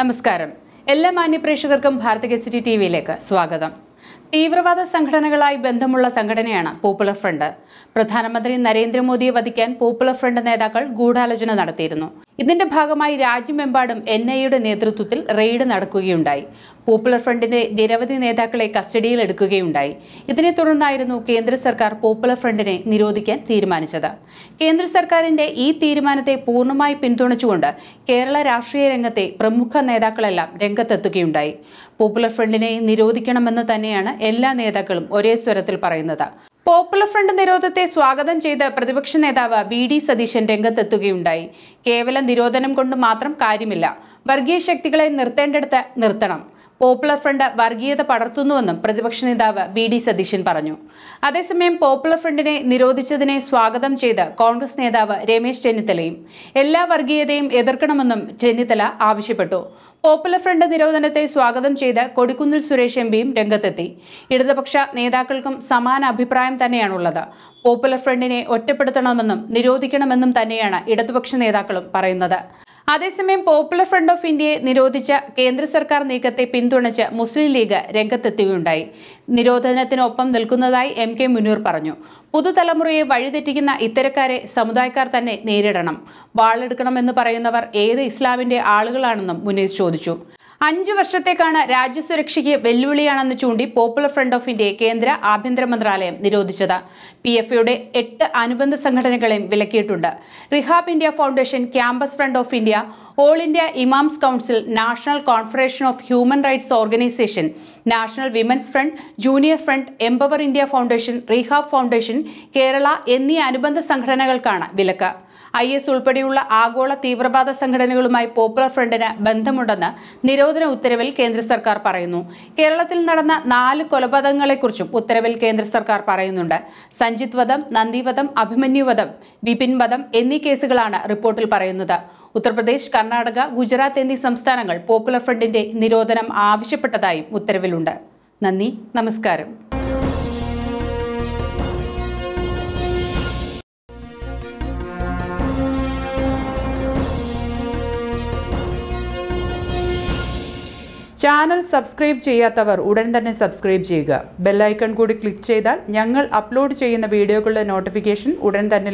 നമസ്കാരം. എല്ലാ മാന്യപ്രേക്ഷകർക്കും ഭാരത് ഗെസിറ്റി ടി വിയിലേക്ക് സ്വാഗതം. തീവ്രവാദ സംഘടനകളായി ബന്ധമുള്ള സംഘടനയാണ് പോപ്പുലർ ഫ്രണ്ട് പ്രധാനമന്ത്രി നരേന്ദ്രമോദിയെ വധിക്കാൻ പോപ്പുലർ ഫ്രണ്ട് നേതാക്കൾ ഗൂഢാലോചന നടത്തിയിരുന്നു. ഇതിന്റെ ഭാഗമായി രാജ്യമെമ്പാടും എൻ ഐയുടെ നേതൃത്വത്തിൽ റെയ്ഡ് നടക്കുകയുണ്ടായി. പോപ്പുലർ ഫ്രണ്ടിന്റെ നിരവധി നേതാക്കളെ കസ്റ്റഡിയിൽ എടുക്കുകയുണ്ടായി. ഇതിനെ തുടർന്നായിരുന്നു കേന്ദ്ര സർക്കാർ പോപ്പുലർ ഫ്രണ്ടിനെ നിരോധിക്കാൻ തീരുമാനിച്ചത്. കേന്ദ്ര സർക്കാരിന്റെ ഈ തീരുമാനത്തെ പൂർണമായി പിന്തുണച്ചുകൊണ്ട് കേരള രാഷ്ട്രീയ രംഗത്തെ പ്രമുഖ നേതാക്കളെല്ലാം രംഗത്തെത്തുകയുണ്ടായി. പോപ്പുലർ ഫ്രണ്ടിനെ നിരോധിക്കണമെന്ന് തന്നെയാണ് എല്ലാ നേതാക്കളും ഒരേ സ്വരത്തിൽ പറയുന്നത്. പോപ്പുലർ ഫ്രണ്ട് നിരോധത്തെ സ്വാഗതം ചെയ്ത് പ്രതിപക്ഷ നേതാവ് വി ഡി സതീശൻ രംഗത്തെത്തുകയുണ്ടായി. കേവല നിരോധനം കൊണ്ട് മാത്രം കാര്യമില്ല. വർഗീയ ശക്തികളെ നിർത്തേണ്ടടുത്ത് നിർത്തണം. പോപ്പുലർ ഫ്രണ്ട് വർഗീയത പടർത്തുന്നുവെന്നും പ്രതിപക്ഷ നേതാവ് വി ഡി സതീശൻ പറഞ്ഞു. അതേസമയം പോപ്പുലർ ഫ്രണ്ടിനെ നിരോധിച്ചതിനെ സ്വാഗതം ചെയ്ത് കോൺഗ്രസ് നേതാവ് രമേശ് ചെന്നിത്തലയും എല്ലാ വർഗീയതയും എതിർക്കണമെന്നും ചെന്നിത്തല ആവശ്യപ്പെട്ടു. പോപ്പുലർ ഫ്രണ്ട് നിരോധനത്തെ സ്വാഗതം ചെയ്ത് കൊടിക്കുന്നിൽ സുരേഷ് എം പിയും രംഗത്തെത്തി. ഇടതുപക്ഷ നേതാക്കൾക്കും സമാന അഭിപ്രായം തന്നെയാണുള്ളത്. പോപ്പുലർ ഫ്രണ്ടിനെ ഒറ്റപ്പെടുത്തണമെന്നും നിരോധിക്കണമെന്നും തന്നെയാണ് ഇടതുപക്ഷ നേതാക്കളും പറയുന്നത്. അതേസമയം പോപ്പുലർ ഫ്രണ്ട് ഓഫ് ഇന്ത്യയെ നിരോധിച്ച കേന്ദ്ര സർക്കാർ നീക്കത്തെ പിന്തുണച്ച് മുസ്ലിം ലീഗ് രംഗത്തെത്തുകയുണ്ടായി. നിരോധനത്തിനൊപ്പം നിൽക്കുന്നതായി എം കെ മുനീർ പറഞ്ഞു. പുതുതലമുറയെ വഴിതെറ്റിക്കുന്ന ഇത്തരക്കാരെ സമുദായക്കാർ തന്നെ നേരിടണം. വാളെടുക്കണമെന്ന് പറയുന്നവർ ഏത് ഇസ്ലാമിന്റെ ആളുകളാണെന്നും മുനീർ ചോദിച്ചു. അഞ്ചു വർഷത്തേക്കാണ് രാജ്യസുരക്ഷയ്ക്ക് വെല്ലുവിളിയാണെന്ന് ചൂണ്ടി പോപ്പുലർ ഫ്രണ്ട് ഓഫ് ഇന്ത്യയെ കേന്ദ്ര ആഭ്യന്തര മന്ത്രാലയം നിരോധിച്ചത്. പി എഫ് യുടെ എട്ട് അനുബന്ധ സംഘടനകളെയും വിലക്കിയിട്ടുണ്ട്. Rehab India foundation campus front of India all India imams council national confederation of human rights organisation national women's front junior front empower India foundation rehab foundation Kerala എന്നീ അനുബന്ധ സംഘടനകൾക്കാണ് വിലക്ക്. ഐ എസ് ഉൾപ്പെടെയുള്ള ആഗോള തീവ്രവാദ സംഘടനകളുമായി പോപ്പുലർ ഫ്രണ്ടിന് ബന്ധമുണ്ടെന്ന് നിരോധന ഉത്തരവിൽ കേന്ദ്ര സർക്കാർ പറയുന്നു. കേരളത്തിൽ നടന്ന നാല് കൊലപാതകങ്ങളെക്കുറിച്ചും ഉത്തരവിൽ കേന്ദ്ര സർക്കാർ പറയുന്നുണ്ട്. സഞ്ജിത് വധം നന്ദിവധം അഭിമന്യുവധം വിപിൻ വധം എന്നീ കേസുകളാണ് റിപ്പോർട്ടിൽ പറയുന്നത്. ഉത്തർപ്രദേശ് കർണാടക ഗുജറാത്ത് എന്നീ സംസ്ഥാനങ്ങൾ പോപ്പുലർ ഫ്രണ്ടിന്റെ നിരോധനം ആവശ്യപ്പെട്ടതായും ഉത്തരവിലുണ്ട്. നന്ദി നമസ്കാരം. ചാനൽ സബ്സ്ക്രൈബ് ചെയ്യാത്തവർ ഉടൻ തന്നെ സബ്സ്ക്രൈബ് ചെയ്യുക. ബെല്ലൈക്കൺ കൂടി ക്ലിക്ക് ചെയ്താൽ ഞങ്ങൾ അപ്ലോഡ് ചെയ്യുന്ന വീഡിയോകളുടെ നോട്ടിഫിക്കേഷൻ ഉടൻ തന്നെ